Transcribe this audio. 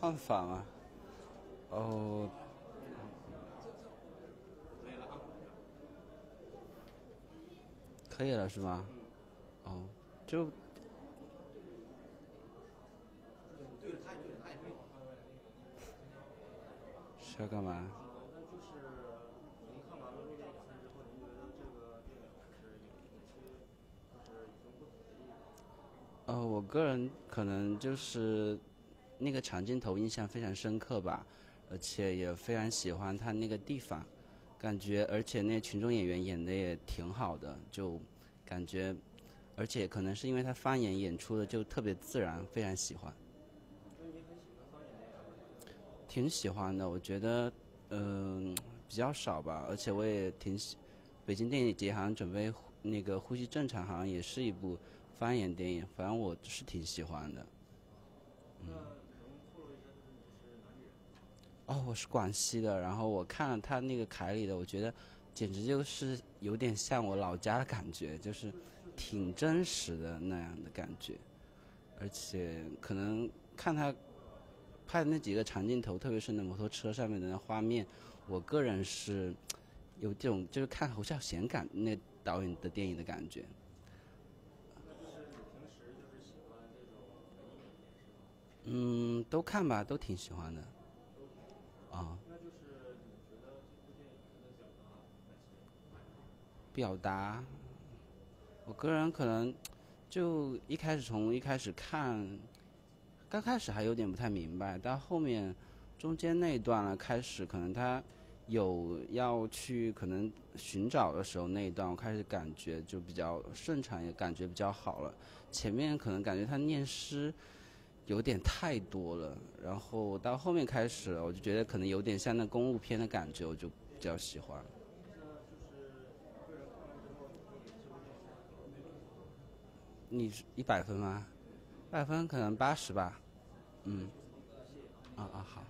探访啊，哦，可以了是吗？哦，就。是要干嘛？哦，我个人可能就是那个长镜头印象非常深刻吧，而且也非常喜欢他那个地方，感觉而且那群众演员演的也挺好的，就感觉，而且可能是因为他方言演出的就特别自然，非常喜欢。挺喜欢的，我觉得，嗯、比较少吧，而且我也挺喜。北京电影节好像准备那个《呼吸正常》，好像也是一部方言电影，反正我是挺喜欢的。嗯能透露一下，就是你是哪里人？我是广西的，然后我看了他那个凯里的，我觉得简直就是有点像我老家的感觉，就是挺真实的那样的感觉，而且可能看他拍的那几个长镜头，特别是那摩托车上面的那画面，我个人是有这种就是看侯孝贤感那导演的电影的感觉。嗯，都看吧，都挺喜欢的。啊、那就是你觉得这部电影它的表达哪些？表达，我个人可能就一开始从一开始看，刚开始还有点不太明白，到后面中间那一段了，开始可能他有要去可能寻找的时候那一段，我开始感觉就比较顺畅，也感觉比较好了。前面可能感觉他念诗有点太多了，然后到后面开始了，我就觉得可能有点像那公路片的感觉，我就比较喜欢。那就是个人看完之后，你会给这部电影打多少分？你是一百分吗？一百分可能八十吧。嗯。啊啊好。